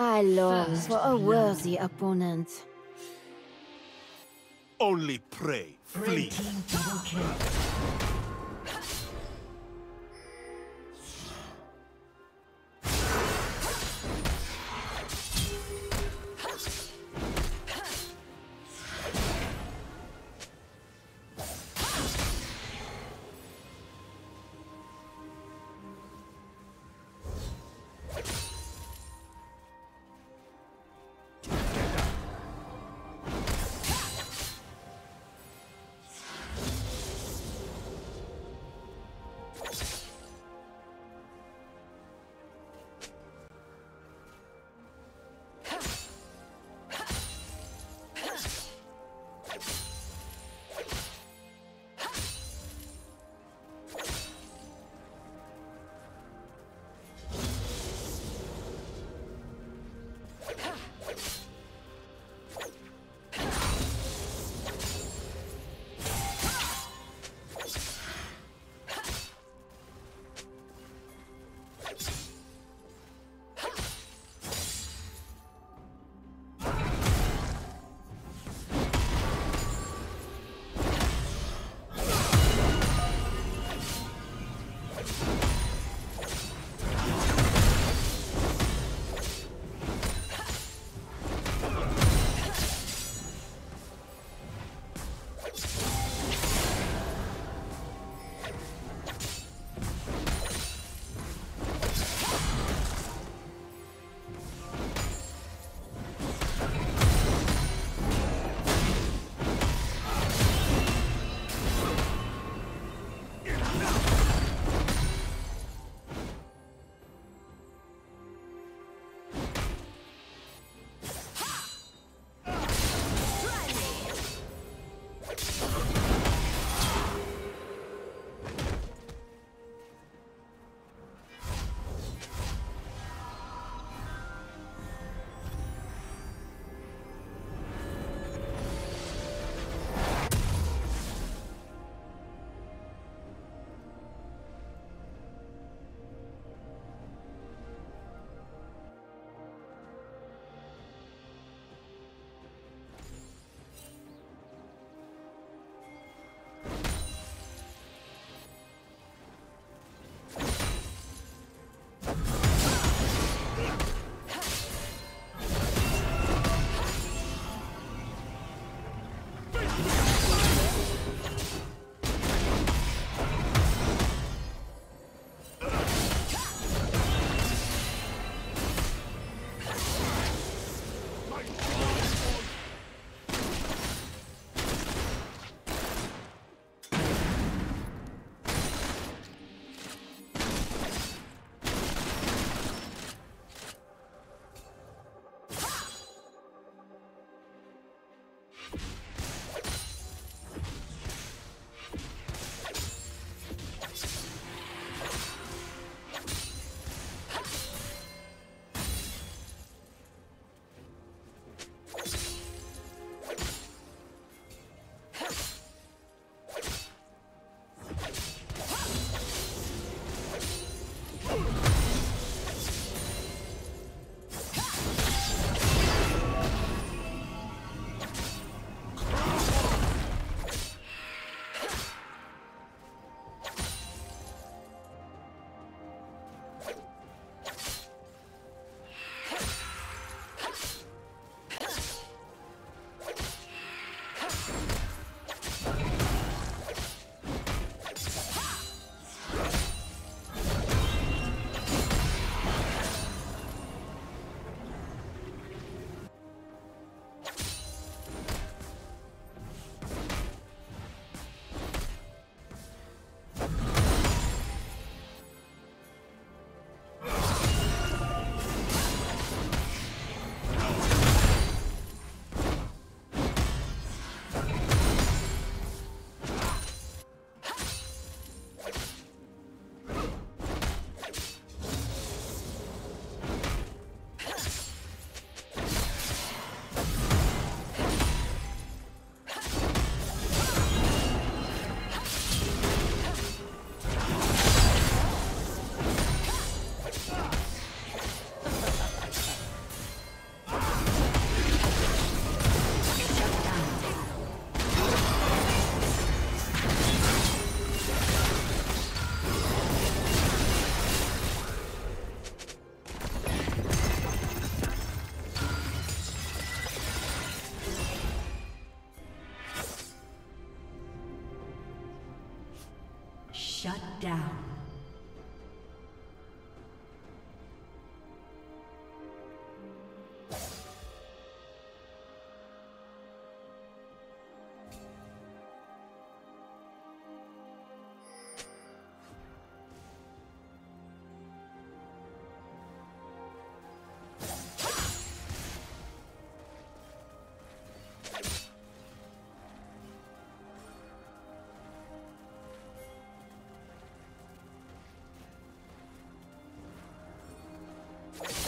I long for a worthy opponent. Only prey, flee. Down. you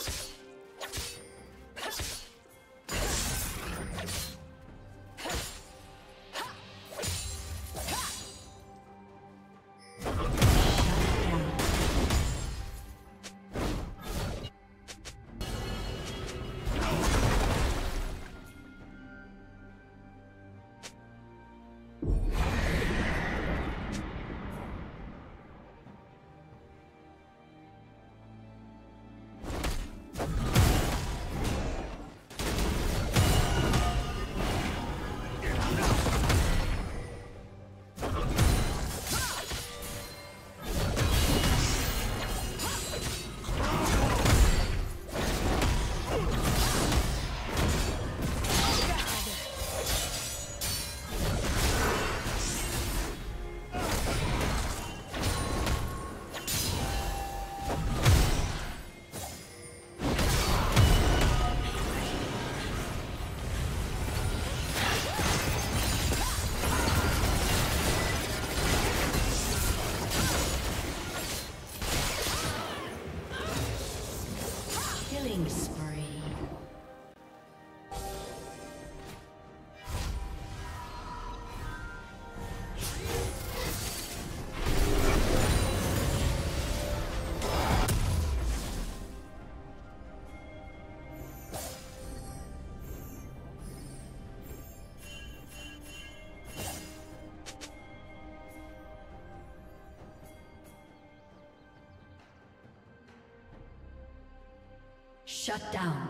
Let's go. Shut down.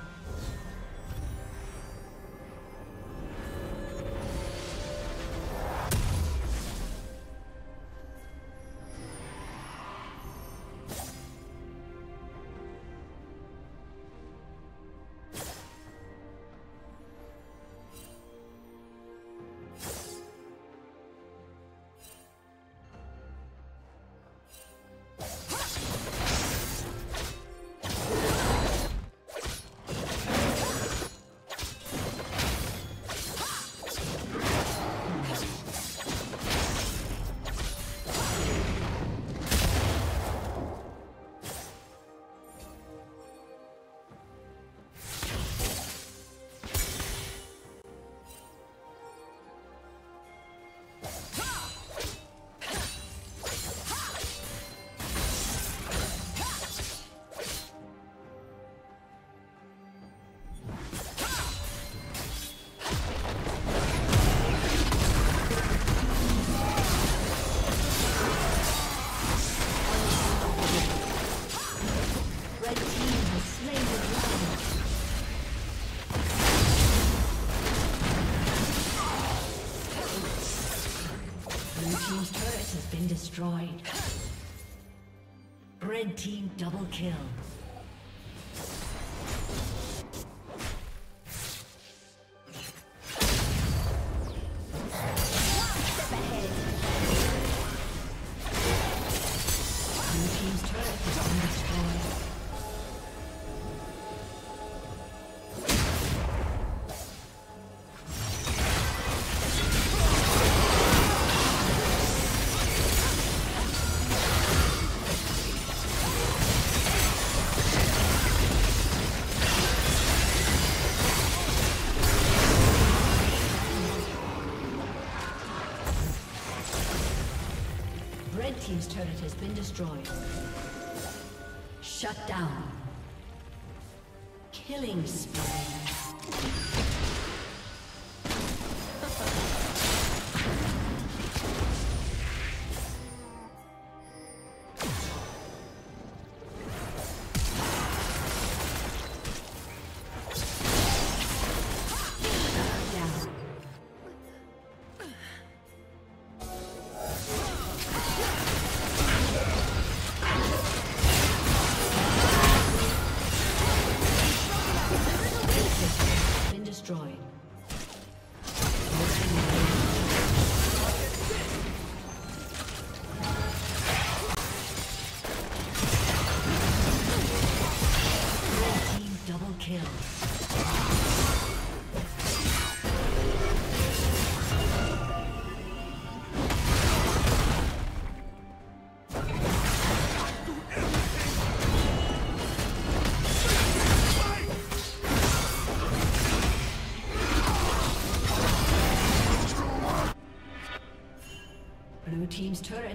Double kill. Turret has been destroyed. Shut down. Killing spree.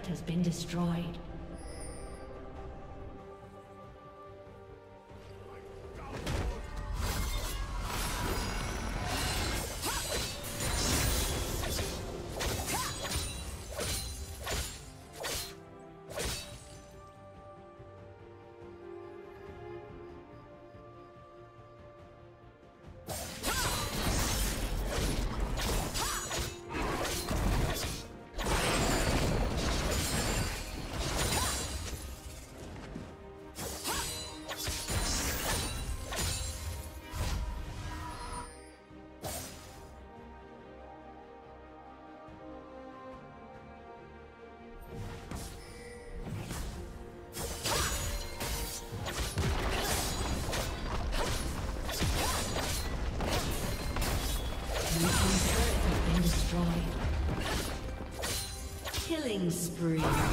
Has been destroyed. Spree.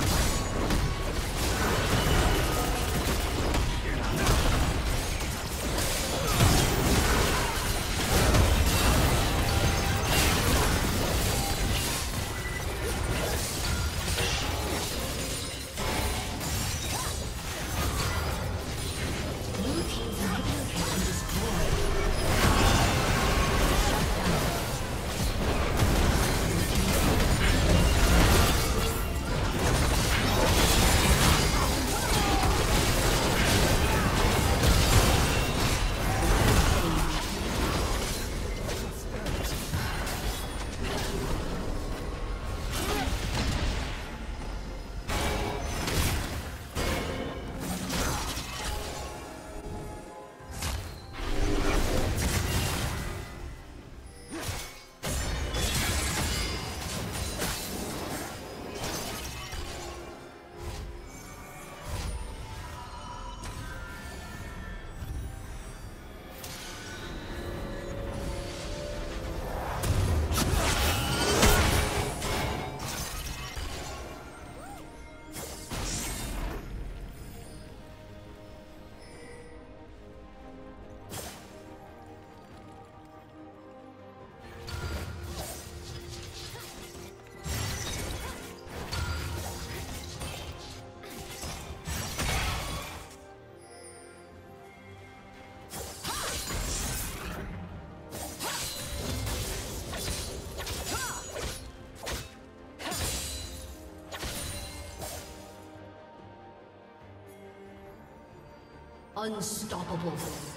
Unstoppable.